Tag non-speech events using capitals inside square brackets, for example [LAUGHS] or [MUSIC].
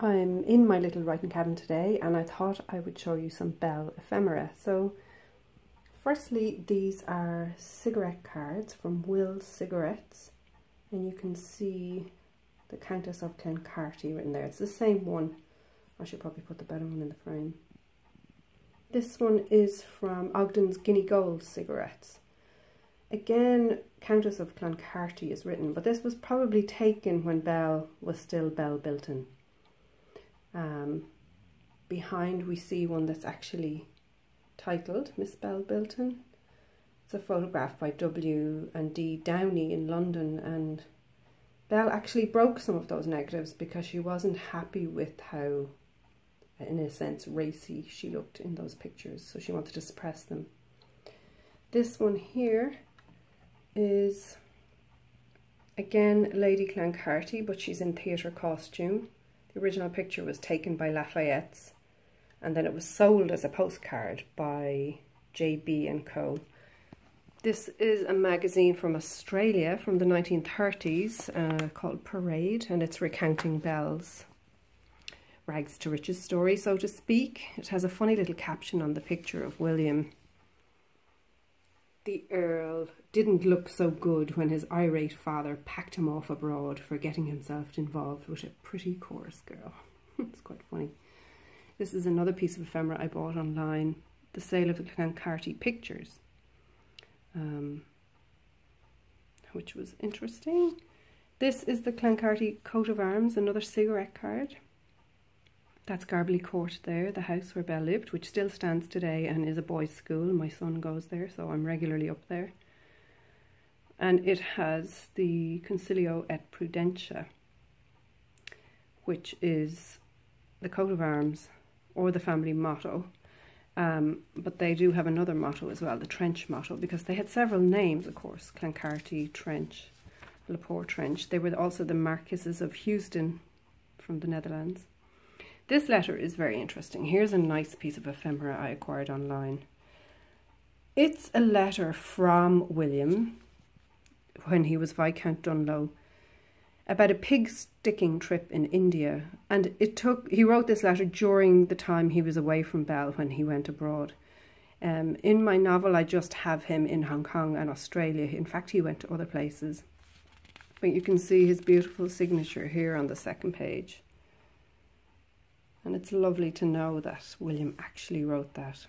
I'm in my little writing cabin today and I thought I would show you some Belle ephemera. So firstly these are cigarette cards from Will Cigarettes and you can see the Countess of Clancarty written there. It's the same one. I should probably put the better one in the frame. This one is from Ogden's Guinea Gold cigarettes. Again, Countess of Clancarty is written, but this was probably taken when Belle was still Belle Bilton. Um, behind we see one that's actually titled Miss Belle Bilton. It's a photograph by W and D Downey in London and Belle actually broke some of those negatives because she wasn't happy with how, in a sense, racy she looked in those pictures. So she wanted to suppress them. This one here is, again, Lady Clancarty, but she's in theatre costume. Original picture was taken by Lafayette's and then it was sold as a postcard by JB and Co. This is a magazine from Australia from the 1930s uh, called Parade and it's recounting Belle's. rags to riches story, so to speak. It has a funny little caption on the picture of William. The Earl didn't look so good when his irate father packed him off abroad for getting himself involved with a pretty chorus girl. [LAUGHS] it's quite funny. This is another piece of ephemera I bought online, the sale of the Clancarty pictures, um, which was interesting. This is the Clancarty coat of arms, another cigarette card. That's Garbally Court there, the house where Belle lived, which still stands today and is a boys' school. My son goes there, so I'm regularly up there. And it has the Consilio et Prudentia, which is the coat of arms or the family motto. Um, but they do have another motto as well, the Trench motto, because they had several names, of course, Clancarty, Trench, Le Poer Trench. They were also the Marquises of Heusden from the Netherlands. This letter is very interesting. Here's a nice piece of ephemera I acquired online. It's a letter from William when he was Viscount Dunlo about a pig sticking trip in India. And it took, he wrote this letter during the time he was away from Belle when he went abroad. Um, in my novel, I just have him in Hong Kong and Australia. In fact, he went to other places. But you can see his beautiful signature here on the second page. And it's lovely to know that William actually wrote that.